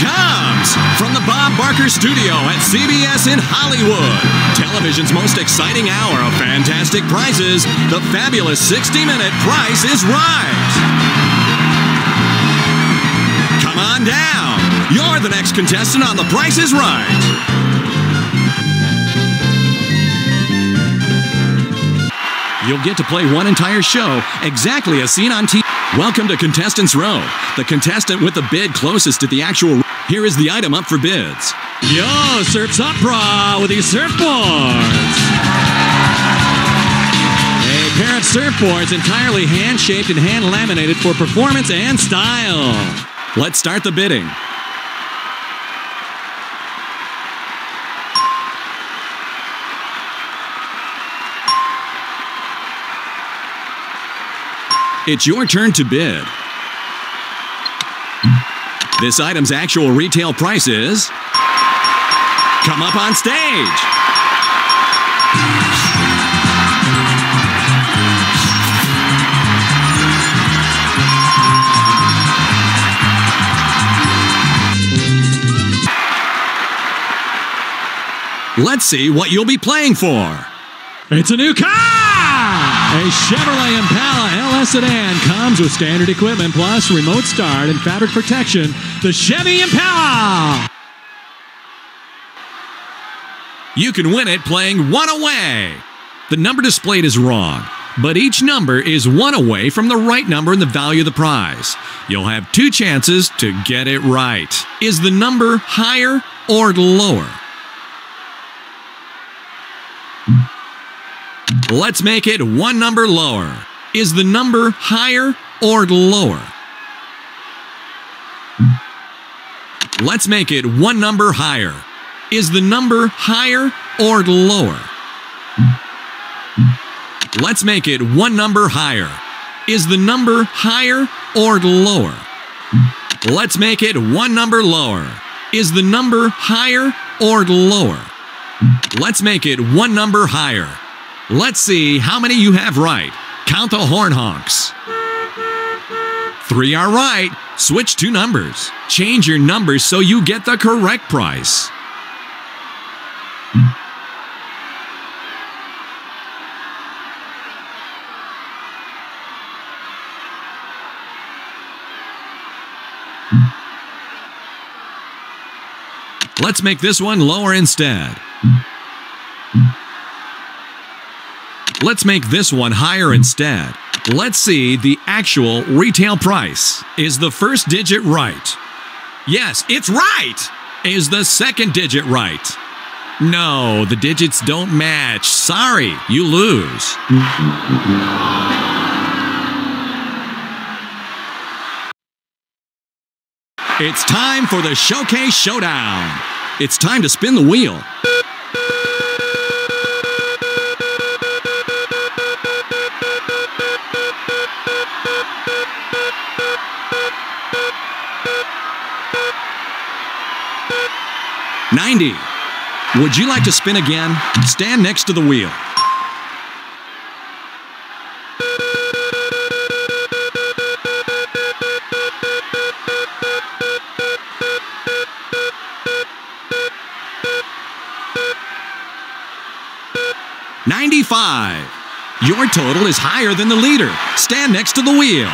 comes from the Bob Barker Studio at CBS in Hollywood. Television's most exciting hour of fantastic prizes. The fabulous 60 minute Price is Right. Come on down. You're the next contestant on The Price is Right. You'll get to play one entire show, exactly as seen on TV. Welcome to Contestants Row, the contestant with the bid closest to the actual. Here is the item up for bids. Yo, Surfs Opera with these surfboards. A pair of surfboards entirely hand shaped and hand laminated for performance and style. Let's start the bidding. It's your turn to bid. This item's actual retail price is. Come up on stage. Let's see what you'll be playing for. It's a new car! A Chevrolet Impala LS sedan comes with standard equipment plus remote start and fabric protection. The Chevy Impala! You can win it playing one away. The number displayed is wrong, but each number is one away from the right number and the value of the prize. You'll have two chances to get it right. Is the number higher or lower? Let's make it one number lower. Is the number higher or lower? Let's make it one number higher. Is the number higher or lower? Let's make it one number higher. Is the number higher or lower? Let's make it one number lower. Is the number higher or lower? Let's make it one number higher. Let's see how many you have right. Count the horn honks. Three are right. Switch two numbers. Change your numbers so you get the correct price. Let's make this one lower instead. Let's make this one higher instead. Let's see the actual retail price. Is the first digit right? Yes, it's right! Is the second digit right? No, the digits don't match. Sorry, you lose. It's time for the Showcase Showdown. It's time to spin the wheel. Ninety. Would you like to spin again? Stand next to the wheel. Ninety-five. Your total is higher than the leader. Stand next to the wheel.